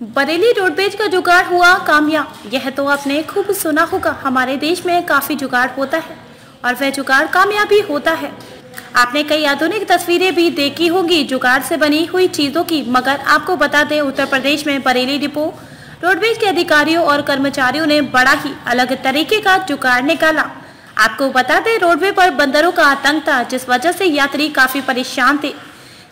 Bareilly roadways का जुगाड़ हुआ कामयाब। यह तो आपने खूब सुना होगा, हमारे देश में काफ़ी जुगाड़ होता है और वह जुगाड़ कामयाब भी होता है। आपने कई आधुनिक तस्वीरें भी देखी होंगी, जुगाड़ से बनी हुई चीज़ों की, मगर आपको बता दें, उत्तर प्रदेश में बरेली डिपो रोडवेज़ के अधिकारियों और कर्मचारियों ने बड़ा ही अलग तरीके का जुगाड़ निकाला। आपको बता दें, रोडवे पर बंदरों का आतंक था, जिस वजह से यात्री काफ़ी परेशान थे।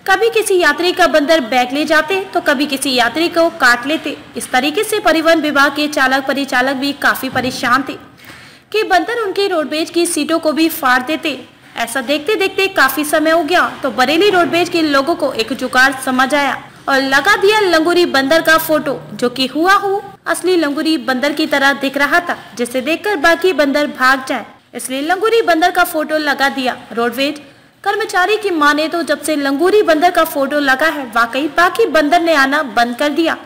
कभी किसी यात्री का बंदर बैग ले जाते तो कभी किसी यात्री को काट लेते। इस तरीके से परिवहन विभाग के चालक परिचालक भी काफ़ी परेशान थे कि बंदर उनकी रोडवेज़ की सीटों को भी फाड़ देते। ऐसा देखते देखते काफ़ी समय हो गया तो बरेली रोडवेज़ के लोगों को एक जुगाड़ समझ आया और लगा दिया लंगूरी बंदर का फ़ोटो, जो कि हुआ हो असली लंगूरी बंदर की तरह दिख रहा था, जिसे देखकर बाकी बंदर भाग जाए। इसलिए लंगूरी बंदर का फ़ोटो लगा दिया रोडवेज़ कर्मचारी की माने तो जब से लंगूरी बंदर का फ़ोटो लगा है, वाकई बाकी बंदर ने आना बंद कर दिया।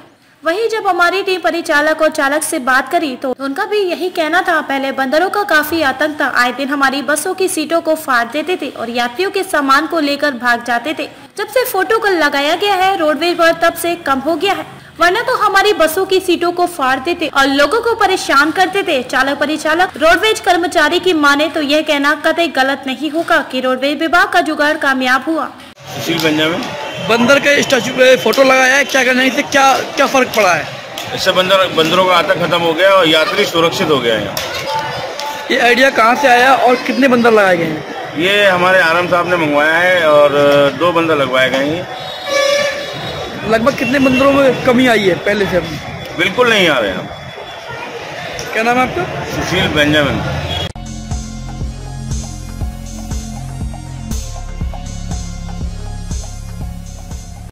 वहीं जब हमारी टीम परिचालक और चालक से बात करी तो उनका भी यही कहना था, पहले बंदरों का काफ़ी आतंक था। आए दिन हमारी बसों की सीटों को फाड़ देते थे और यात्रियों के सामान को लेकर भाग जाते थे। जब से फ़ोटो को लगाया गया है, रोडवेज़ पर तब से कम हो गया है। वरना तो हमारी बसों की सीटों को फाड़ते थे और लोगों को परेशान करते थे। चालक परिचालक रोडवेज़ कर्मचारी की माने तो यह कहना कतई गलत नहीं होगा कि रोडवेज़ विभाग का जुगाड़ कामयाब हुआ। बंदर के स्टैचू पे फ़ोटो लगाया है क्या करना इससे क्या क्या फ़र्क पड़ा है? इससे बंदर बंदरों का आतंक खत्म हो गया और यात्री सुरक्षित हो गया है। ये आइडिया कहाँ से आया और कितने बंदर लगाए गए हैं? ये हमारे आराम साहब ने मंगवाया है और दो बंदर लगवाए गए हैं। लगभग कितने मंदिरों में कमी आई है पहले से अभी बिल्कुल नहीं आ रहे हम क्या नाम है आपका? सुशील बेंजामिन।